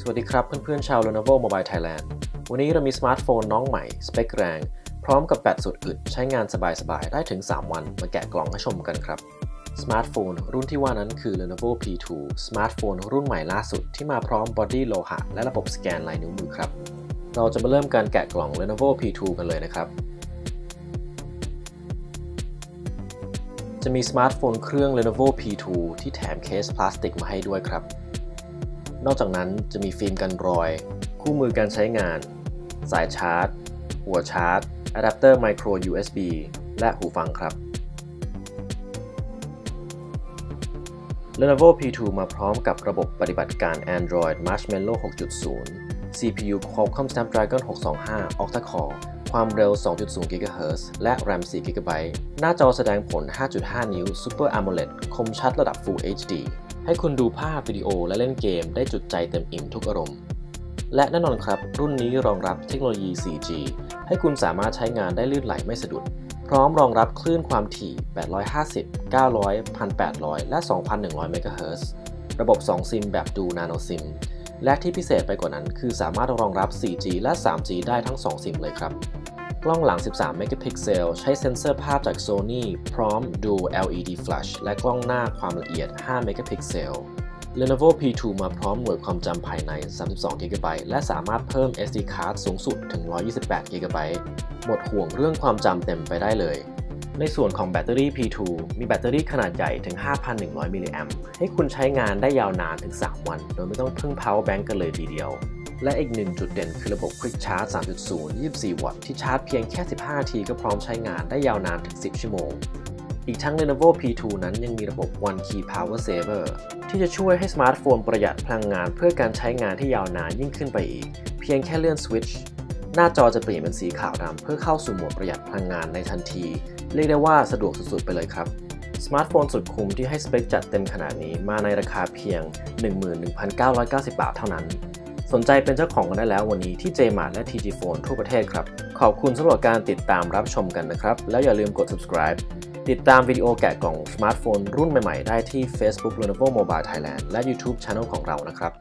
สวัสดีครับเพื่อนๆชาว Lenovo Mobile Thailand วันนี้เรามีสมาร์ทโฟนน้องใหม่ สเปคแรง พร้อมกับแบตสุดอึดใช้งานสบายๆ ได้ถึง 3 วัน มาแกะกล่องให้ชมกันครับ สมาร์ทโฟนรุ่นที่ว่านั้นคือ Lenovo P2 สมาร์ทโฟนรุ่นใหม่ล่าสุดที่มาพร้อมบอดี้โลหะและระบบสแกนลายนิ้วมือครับ เราจะมาเริ่มการแกะกล่อง Lenovo P2 กันเลยนะครับ จะมีสมาร์ทโฟนเครื่อง Lenovo P2 ที่แถมเคสพลาสติกมาให้ด้วยครับ นอกจากนั้นจะมีฟิล์มกันรอย คู่มือการใช้งาน สายชาร์จ หัวชาร์จอะแดปเตอร์ micro USB และหูฟังครับ Lenovo P2 มาพร้อมกับระบบปฏิบัติการ Android Marshmallow 6.0 CPU Qualcomm Snapdragon 625 Octa-core ความเร็ว 2.0 GHz และ RAM 4 GB หน้าจอแสดงผล 5.5 นิ้ว Super AMOLED คมชัดระดับ Full HD ให้คุณดูภาพวิดีโอและเล่นเกมได้จุดใจเต็มอิ่มทุกอารมณ์ และแน่นอนครับ รุ่นนี้รองรับเทคโนโลยี 4G ให้คุณสามารถใช้งานได้ลื่นไหลไม่สะดุด พร้อมรองรับคลื่นความถี่ 850 900 1800 และ 2100 MHz ระบบ 2 ซิมแบบดูนาโนซิม และที่พิเศษไปกว่านั้นคือสามารถรองรับ 4G และ 3G ได้ทั้ง 2 ซิมเลยครับ กล้องหลัง 13 megapixel ใช้เซ็นเซอร์ภาพจาก Sony พร้อมดู LED flash และกล้องหน้าความละเอียด 5 megapixel Lenovo P2 มาพร้อมหน่วยความจำภายใน 32 GB และสามารถเพิ่ม SD card สูงสุดถึง 128 GB หมดห่วงเรื่องความจำเต็มไปได้เลย ในส่วนของแบตเตอรี่ P2 มีแบตเตอรี่ขนาดใหญ่ถึง 5,100 มิลลิแอมให้คุณใช้งานได้ยาวนานถึง 3 วัน โดยไม่ต้องพึ่ง power bank กันเลยทีเดียว และอีกหนึ่งจุดเด่นคือระบบ Quick Charge 3.0 24 วัตต์ที่ชาร์จเพียงแค่ 15นาทีก็พร้อมใช้งานได้ยาวนานถึง 10 ชั่วโมง อีกทั้ง Lenovo P2 นั้นยังมีระบบ One Key Power Saver ที่จะช่วยให้สมาร์ทโฟนประหยัดพลังงานเพื่อการใช้งานที่ยาวนานยิ่งขึ้นไปอีก เพียงแค่เลื่อนสวิตช์หน้าจอจะเปลี่ยนเป็นสีขาวดำเพื่อเข้าสู่โหมดประหยัดพลังงานในทันที เรียกได้ว่าสะดวกสุดๆไปเลยครับสมาร์ทโฟนสุดคุ้มที่ให้สเปคจัดเต็มขนาดนี้มาในราคาเพียง 11,990 บาทเท่านั้น สนใจเป็นเจ้าของกันได้แล้ววันนี้ที่ JMart และ TG Phone ทั่วประเทศครับ ขอบคุณสำหรับการติดตามรับชมกันนะครับ แล้วอย่าลืมกด subscribe ติดตามวิดีโอแกะกล่องสมาร์ทโฟนรุ่นใหม่ ๆ ได้ที่ Facebook Lenovo Mobile Thailand และ YouTube Channel ของเรานะครับ